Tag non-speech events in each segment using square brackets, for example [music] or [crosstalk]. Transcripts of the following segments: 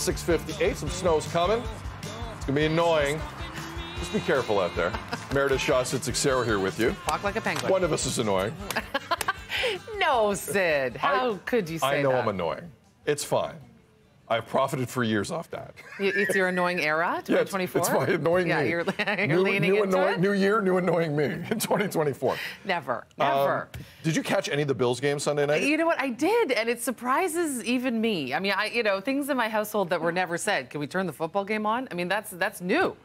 658. Some snow's coming. It's going to be annoying. Just be careful out there. [laughs] Meredith Shaw Sid Seixeiro here with you. Walk like a penguin. One of us is annoying. [laughs] no, Sid. How I, could you say that? I know that? I'm annoying. It's fine. I've profited for years off that. It's your annoying era, [laughs] Yeah, it's, 2024? it's my annoying yeah, me. you're, [laughs] you're new, leaning new into annoying, it? New year, new annoying me in 2024. Never, Um, never. did you catch any of the Bills game Sunday night? You know what? I did, and it surprises even me. I mean, I, you know, things in my household that were never said. Can we turn the football game on? I mean, that's that's new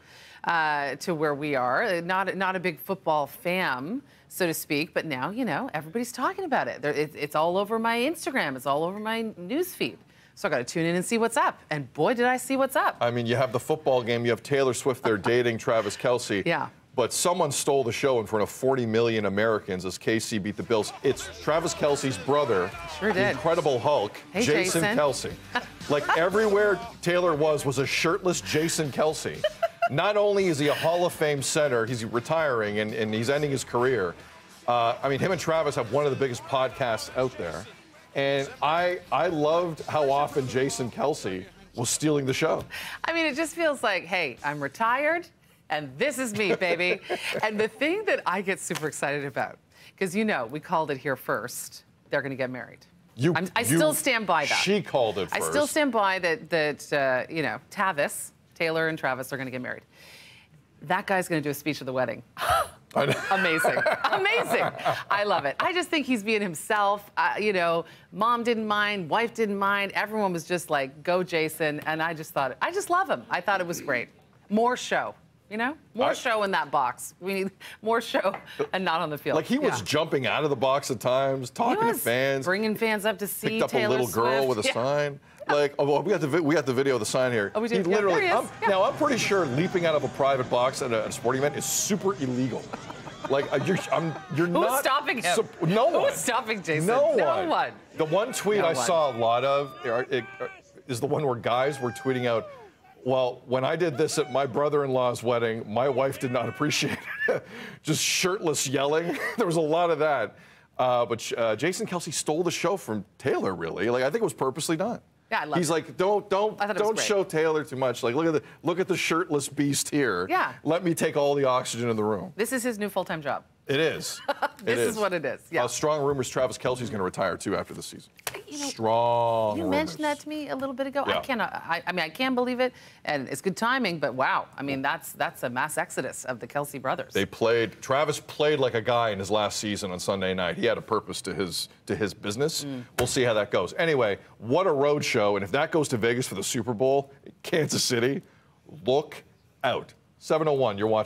uh, to where we are. Not not a big football fam, so to speak, but now you know everybody's talking about it. There- it it's all over my Instagram. It's all over my news feed. So I got to tune in and see what's up. And boy, did I see what's up. I mean, you have the football game. You have Taylor Swift there [laughs] dating Travis Kelce. Yeah. But someone stole the show in front of 40 million Americans as KC beat the Bills. It's Travis Kelce's brother, Sure the did. Incredible Hulk, Hey, Jason, Jason. Kelce. [laughs] like everywhere Taylor was was a shirtless Jason Kelce. [laughs] Not only is he a Hall of Fame center, he's retiring and, and he's ending his career. Uh, I mean, him and Travis have one of the biggest podcasts out there. And I, I loved how often Jason Kelce was stealing the show. I mean, it just feels like, hey, I'm retired, and this is me, baby. [laughs] and the thing that I get super excited about, because you know, we called it here first. They're going to get married. You, I you- still stand by that. She called it I still stand by that. That uh, you know, Tavis, Taylor, and Travis are going to get married. That guy's going to do a speech at the wedding. [laughs] [laughs] Amazing. Amazing. I love it. I just think he's being himself. Uh, you know, mom didn't mind, wife didn't mind. Everyone was just like, go, Jason. And I just thought, I just love him. I thought it was great. More show, you know? More I- show in that box. We need [laughs] more show and not on the field. Like he was Yeah. jumping out of the box at times, talking to fans, Bringing fans up to see picked up Taylor a little girl with a Yeah. sign. Like, oh, well, we got the vi- we got the video of the sign here. Oh, we do? He Yeah, literally. he. I'm-. Now I'm pretty sure leaping out of a private box at a, at a sporting event is super illegal. Like uh, you're, I'm, you're Who's not. stopping him? sup- no Who's one. stopping Jason? No, No one. one. The one tweet No I one. saw a lot of uh, it- uh, is the one where guys were tweeting out. Well, when I did this at my brother-in-law's wedding, my wife did not [laughs] appreciate it. Just shirtless yelling. [laughs] there was a lot of that. Uh, but uh, Jason Kelce stole the show from Taylor. Really, like I think it was purposely done. Yeah, I loved He's it. like, don't don't I thought it was don't show Taylor too much. Like, look at the look at the shirtless beast here. Yeah. Let me take all the oxygen in the room. This is his new full-time job. It is. [laughs] This It is what it is, yeah. Uh, strong rumors Travis Kelce's going to retire too after the season. You strong. You rumors. mentioned that to me a little bit ago. I Yeah. cannot. I, I mean, I can't believe it, and it's good timing. But wow, I mean, that's that's a mass exodus of the Kelce brothers. They played. Travis played like a guy in his last season on Sunday night. He had a purpose to his to his business. Mm. We'll see how that goes. Anyway, what a road show! And if that goes to Vegas for the Super Bowl, Kansas City, look out. 701. You're watching.